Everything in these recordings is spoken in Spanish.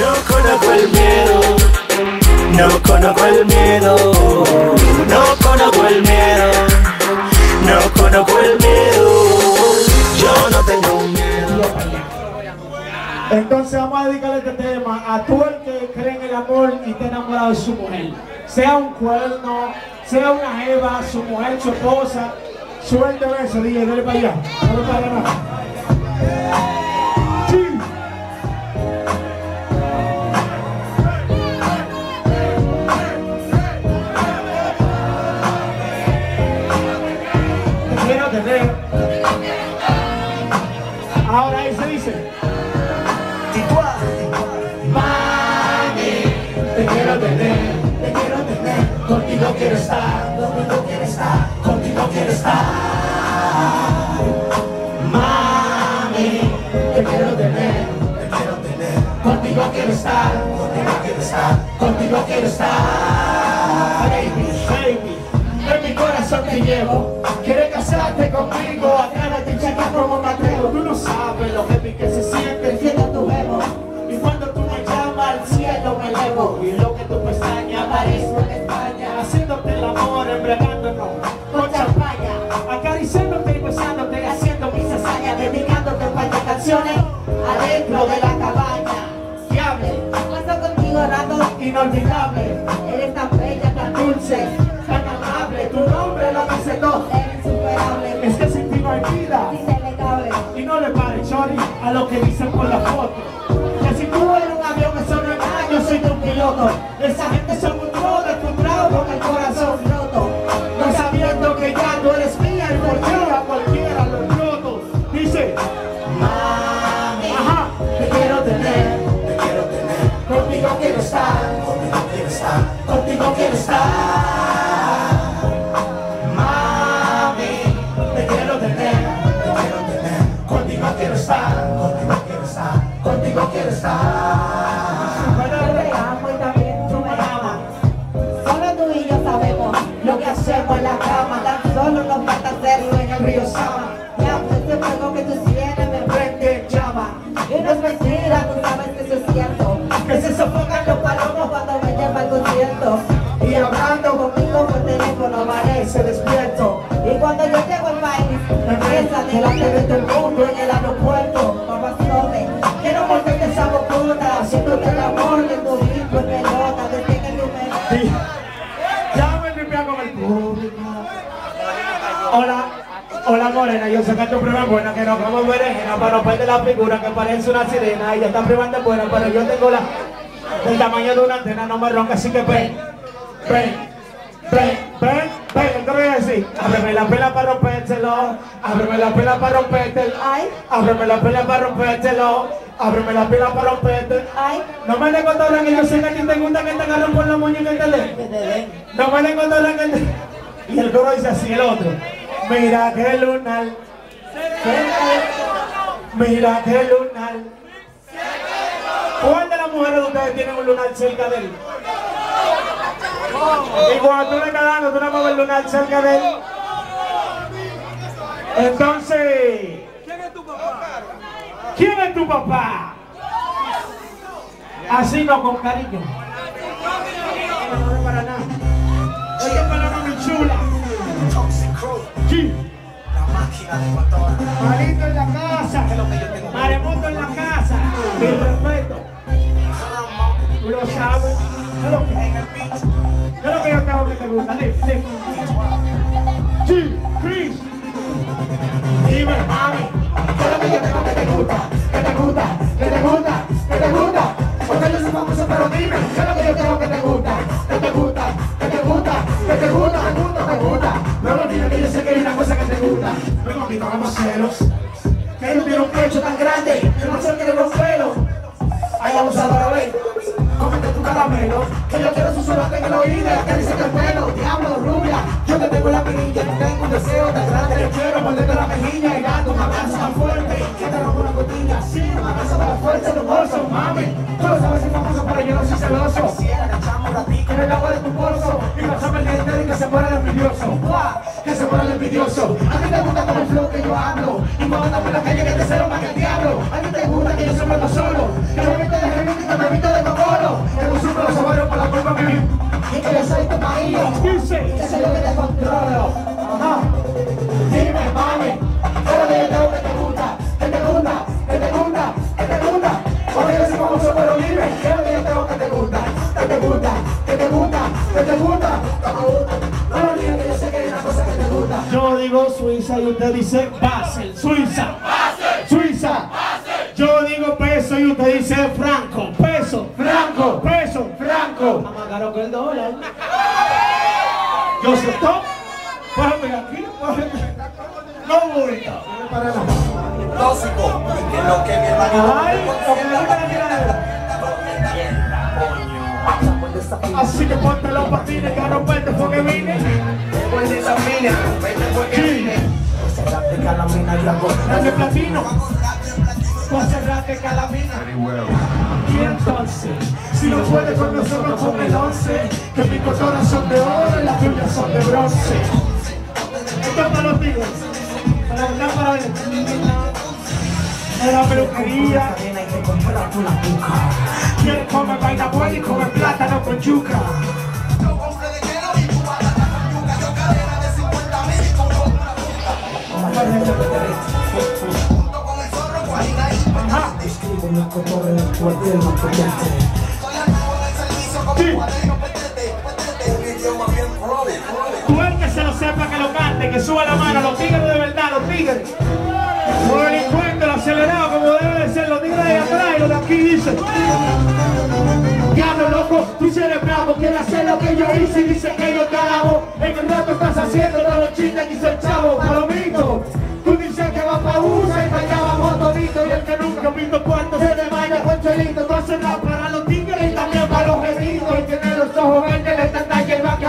No conozco el miedo, no conozco el miedo, no conozco el miedo, no conozco el miedo, yo no tengo miedo. Entonces vamos a dedicarle este tema a todo el que cree en el amor y está enamorado de su mujer. Sea un cuerno, sea una jeva, su mujer, su esposa. Suelte eso, DJ, dale allá. Dale para allá. Te quiero tener, te quiero tener, contigo quiero estar, contigo quiero estar, contigo quiero estar. Baby, baby, en mi corazón te llevo, quieres casarte conmigo, acárate chica como Mateo, tú no sabes lo que canciones adentro de la cabaña. Fiable, Paso contigo rato, inolvidable eres tan bella, tan dulce, Tan amable, tu nombre lo dice todo. Eres insuperable, Es que sin ti no hay vida. Y no le pares, Chori, a lo que dicen por la foto. Que si tú eres un avión, eso no es nada, yo soy tu piloto. Esa contigo Hola, hola morena, yo sé que tu es buena, que no como berenjena para no perder la figura que parece una sirena. Ella está privando buena, pero yo tengo la del tamaño de una antena, no me ronca, así que ven, ven, ven, ven, ven, ¿qué voy a decir? Ábreme la pela para rompértelo, ábreme la pela para rompértelo, Ay. ábreme la pela para rompértelo, ábreme la pela para rompértelo. Ay, No me le contaron que yo sé que a te gusta que No me le. Y el coro dice así, el otro. Mira que lunar. Mira que lunar. ¿Cuál de las mujeres de ustedes tienen un lunar cerca de él? Y cuando tú le estás dando, tú no mueves el lunar cerca de él. Entonces, ¿quién es tu papá? ¿Quién es tu papá? Así no, con cariño. No, no, para nada. Oye, para mami chula. Toxic Crew, Sí. la máquina de motor. Marito en la casa. Es lo que yo tengo. Maremoto en la casa. Mi respeto. Tú lo sabes. ¿Qué es lo que, qué yo tengo que te gusta? Sí, Chris. Dime, mami. ¿Qué es lo que yo tengo que te gusta? Que te gusta, que te gusta, que te gusta. Porque yo soy famoso, pero dime. ¿Qué es lo que yo tengo que te gusta? Susurrarte en el que que pelo, diablo, rubia. Yo te tengo en la perilla, yo tengo un deseo tan grande que quiero morderte la mejilla y darte un abrazo tan fuerte. Que te rompo una cotilla, sí, un abrazo para la fuerza de un oso, mami. Tú lo sabes, soy famoso, pero yo no soy celoso. quisiera que echamos ratito. En el agua de tu bolso y pasame el diente y que se muera el envidioso. Que se muera el envidioso. A ti te gusta con el flow que yo hablo. Y cuando andamos en la calle que te cero más que el diablo. A ti te gusta que yo siempre ando solo. Que me viste de gemito y que me viste de Que soy yo que te controlo. Ajá. Dime, mami, ¿qué es lo que te gusta? ¿Que te gusta? ¿Que te gusta? ¿Que te gusta? Porque yo soy famoso, pero dime, ¿qué es lo que yo tengo que te gusta? ¿Que te gusta? ¿Que te gusta? ¿Que te gusta? No dime que yo sé que hay una cosa que te gusta. Yo digo Suiza y usted dice Basel. Suiza. Aquí. cógeme. No la tóxico. Que lo que mi hermano. Ay, porque la. Así que ponte los patines que a romperte porque vine. Sí. Grande platino. Calamina. Y entonces, si no puedes con nosotros con el once, que mis cotoras son de oro y las tuyas son de bronce. Esto es para los tigres. Para la para. De la peluquería. Quieres comer vaina buena y comer plátano con yuca. Ajá. Tú el que se lo sepa que lo cante, que suba la mano, los tigres de verdad, los tigres. Los delincuentes, los acelerados como debe de ser, los tigres de atrás y los de aquí dicen. Diablo loco, tú eres bravo, quieres hacer lo que yo hice y dice que yo te alabo. En el rato estás haciendo todos los chistes hizo el chavo,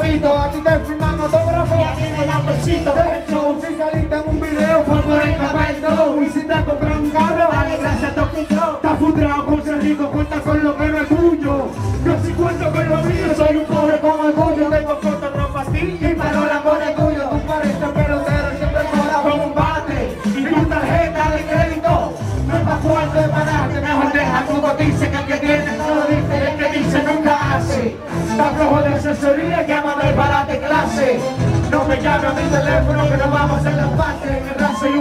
que habito. A ti te firman autógrafo y a mí me besito. De hecho, si saliste en un video fue por el cabello. Y si te compras un carro, dale gracias tóxico. Estás frustrado con ser rico, cuenta con lo que no es tuyo. Yo sí cuento con lo mío, soy un pobre con orgullo. Tengo fotos con pastillas y parola con el tuyo. Tú pareces pelotero, siempre cola con un bate. Y tu tarjeta de crédito no es pa' fuerte para darte. Mejor deja tu noticia que el que tiene no lo dice. El que dice nunca hace. Está flojo de asesoría, llame a mi teléfono que no vamos a hacer las pases. En el rap soy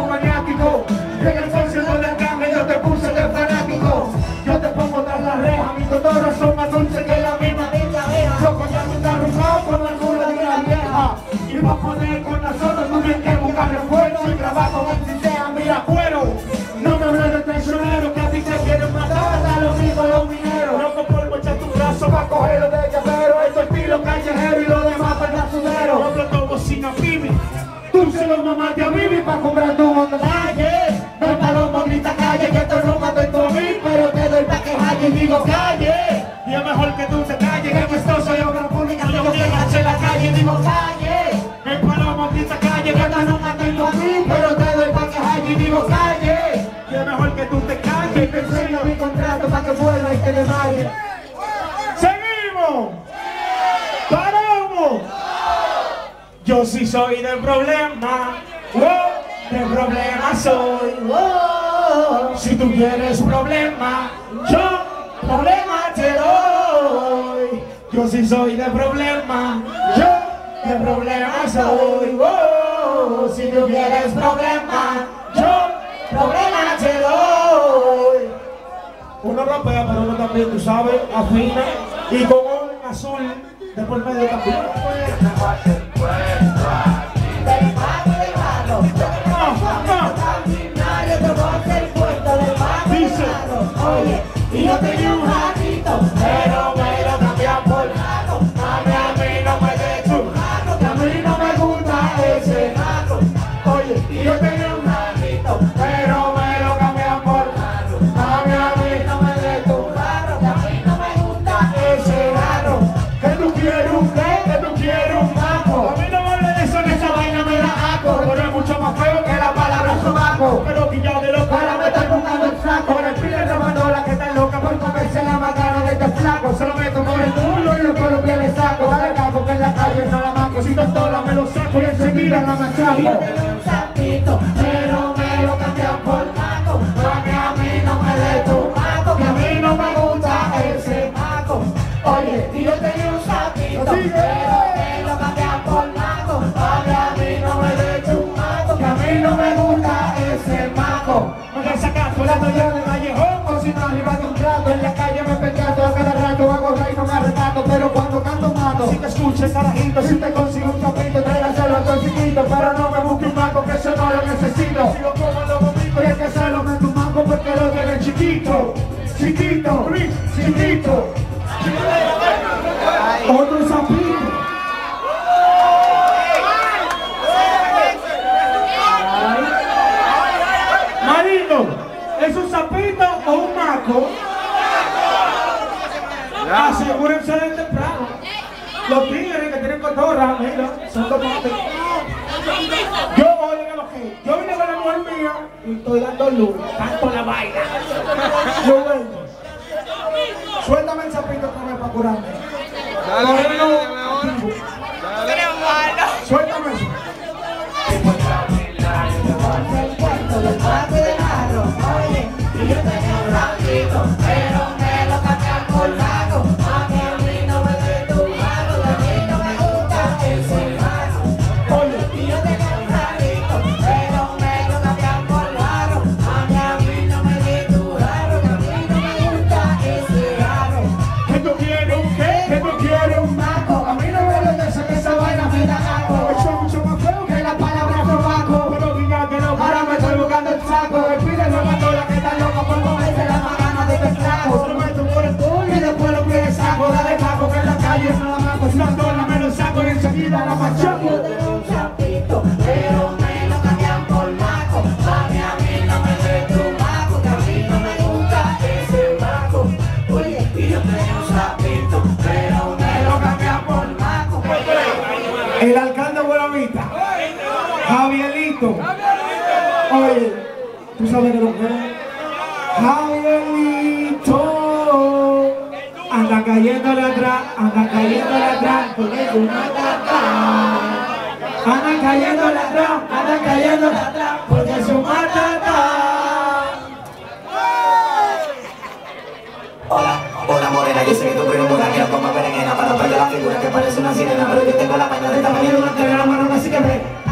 le vaya. ¡Seguimos! ¡Paramos! Yo sí soy del problema, wow, del problema soy. Si tú quieres problema, yo problema te doy. Yo sí soy del problema, yo del problema soy. Si tú quieres problema, yo problema. Uno rapea, pero uno también, tú sabes, afina y con un azul de por medio también. Dice. Oye, y yo tenía un enseguida la Yo voy a los que yo vine con la mujer mía y estoy dando luz, tanto la vaina. Yo vengo. Suéltame el sapito para curarme. sabe que anda cayéndole atrás, anda cayéndole atrás, porque es una tata. Anda cayéndole atrás, anda cayéndole atrás, porque es una tata. Hola, hola morena, yo sé que tu primo muda quiero como berenjena para perder la figura que parece una sirena, pero yo tengo la vaina de tamaño de la mano, así que ve.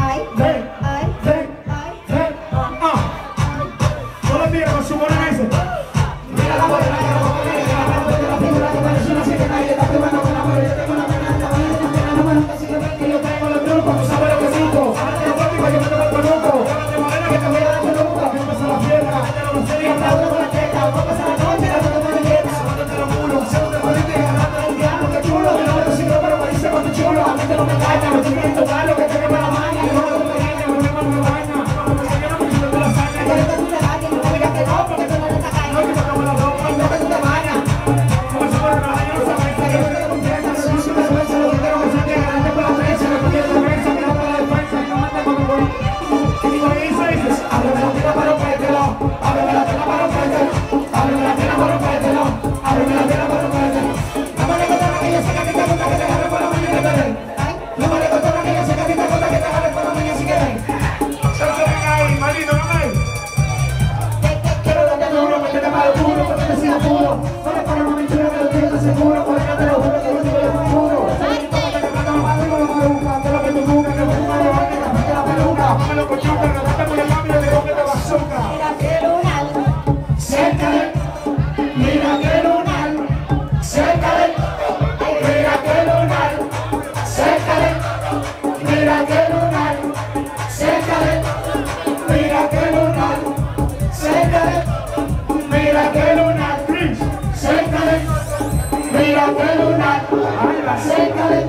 acércale,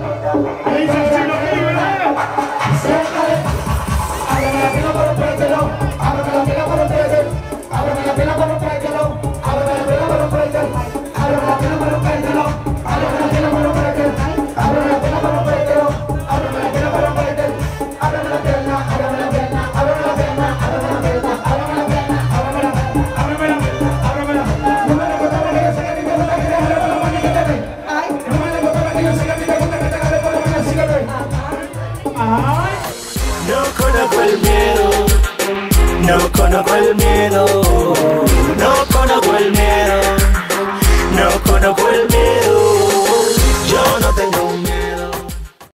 acércale, ábreme la pila por un precio, ábreme la pila por un precio, ábreme la pila por un precio. el miedo